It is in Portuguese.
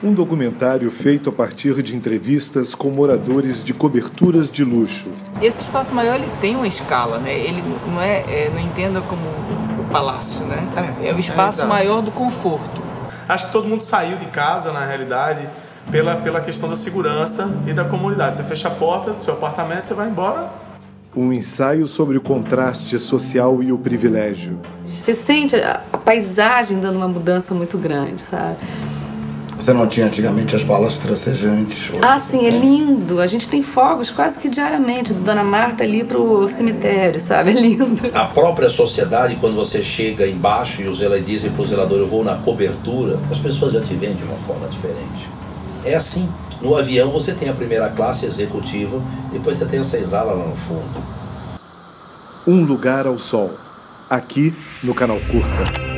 Um documentário feito a partir de entrevistas com moradores de coberturas de luxo. Esse espaço maior ele tem uma escala, né? Ele não é, é não entenda como o palácio, né? É, é o espaço é maior do conforto. Acho que todo mundo saiu de casa, na realidade, pela, pela questão da segurança e da comunidade. Você fecha a porta do seu apartamento, você vai embora. Um ensaio sobre o contraste social e o privilégio. Você sente a paisagem dando uma mudança muito grande, sabe? Você não tinha antigamente as balas tracejantes? Ah, sim, é lindo. A gente tem fogos quase que diariamente, do Dona Marta ali pro cemitério, sabe? É lindo. A própria sociedade, quando você chega embaixo e os zeladores dizem pro zelador, eu vou na cobertura, as pessoas já te veem de uma forma diferente. É assim. No avião você tem a primeira classe executiva, depois você tem a senzala lá no fundo. Um lugar ao sol. Aqui no canal Curta.